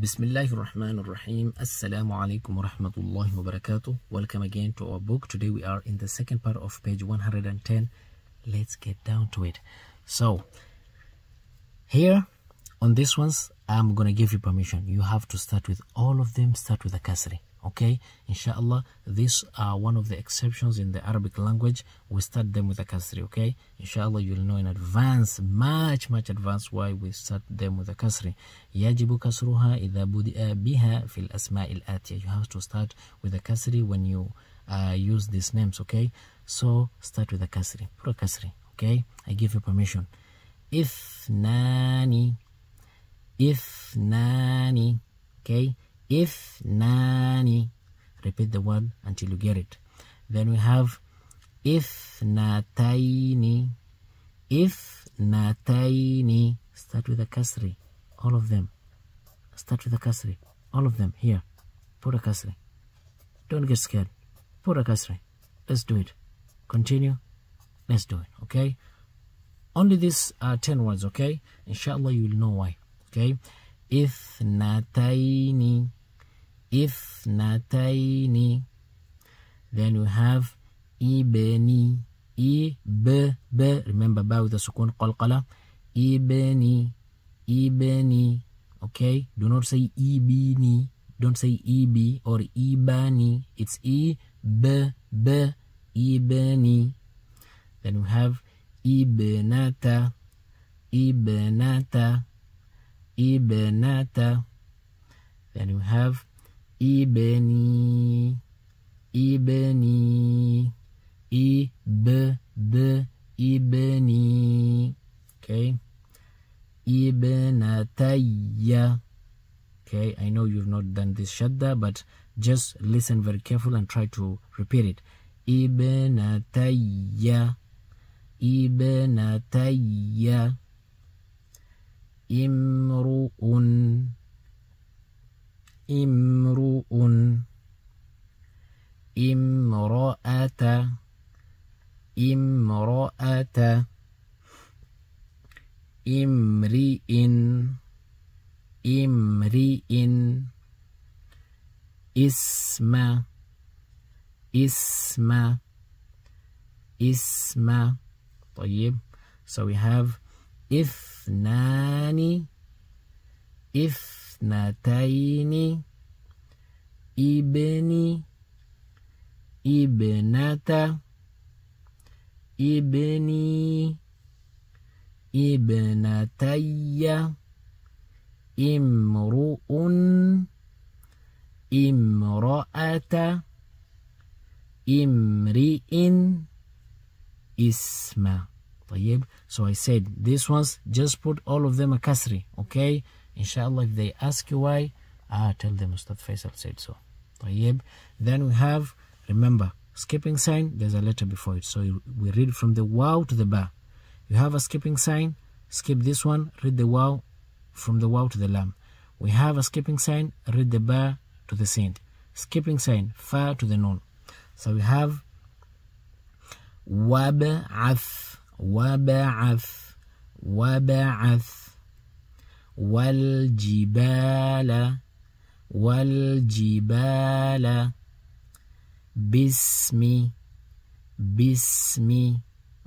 بسم الله الرحمن الرحيم السلام عليكم ورحمة الله وبركاته Welcome again to our book Today we are in the second part of page 110 Let's get down to it So here on this ones I'm gonna give you permission you have to start with all of them start with a kasri okay? Inshallah these are one of the exceptions in the arabic language. We start them with a kasri okay? Inshallah you'll know in advance much much advance why we start them with a kasri. yajibu kasruha idha budi'a biha fil asma'il atiya you have to start with a kasri when you uh, use these names okay? So start with a kasri. Put a kasri okay? I give you permission. If nani if nani okay? اثنان repeat the word until you get it then we have اثنتين اثنتين start with a kasri all of them start with a kasri all of them here put a kasri don't get scared put a kasri let's do it continue let's do it okay only these are 10 words okay inshallah you will know why okay اثنتين if Ifnataini. Then we have Ibni. ibb. Remember, ba with the sukun qalqala. Ibni. Ibni. Okay? Do not say ibni. Don't say ib or ibani. It's i b b ibni. Then we have ibnata. Ibnata. Ibnata. Then we have ibni ibni ib b ibni okay. Ibnatayya. Okay i know you've not done this shadda but just listen very careful and try to repeat it. Ibnatayya. Ibnatayya. Imru'un امرؤ. امرأة. امرأة. امرئ. امرئ. اسم. اسم. اسم. طيب. So we have اثنان. اثنان اثنتين ابني ابنة ابني ابنتي امرؤ امرأة امرئ اسم طيب so I said these ones just put all of them a kasri okay inshallah if they ask you why ah tell them Ustad Faisal said so. طيب then we have remember skipping sign there's a letter before it. So we read from the waw to the ba. You have a skipping sign skip this one read the waw from the waw to the lam. We have a skipping sign read the ba to the seen. Skipping sign fa to the noon. So we have wab'ath wab'ath wab'ath. والجبال والجبال. باسم باسم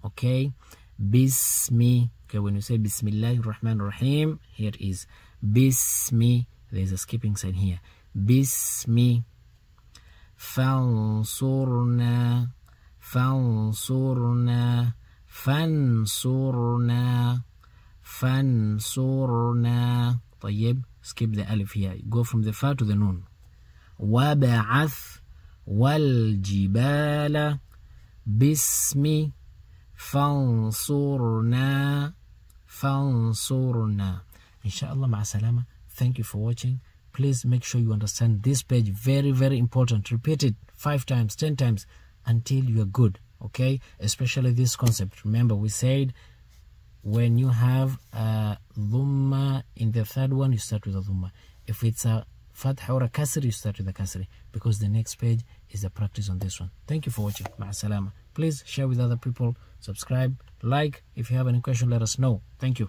okay. باسم okay when you say بسم الله الرحمن الرحيم here is باسم there's a skipping sign here. باسم فانصرنا فانصرنا فانصرنا. فانصرنا طيب skip the alif here go from the fa to the nun وبعث والجبال باسم فانصرنا فانصرنا inshallah مع سلامة thank you for watching please make sure you understand this page very very important repeat it five times ten times until you are good okay especially this concept remember we said when you have a dhamma in the third one you start with a dhamma if it's a fatha or a kasri you start with a kasri because the next page is a practice on this one. Thank you for watching. Salama. Please share with other people. Subscribe like. If you have any question let us know. Thank you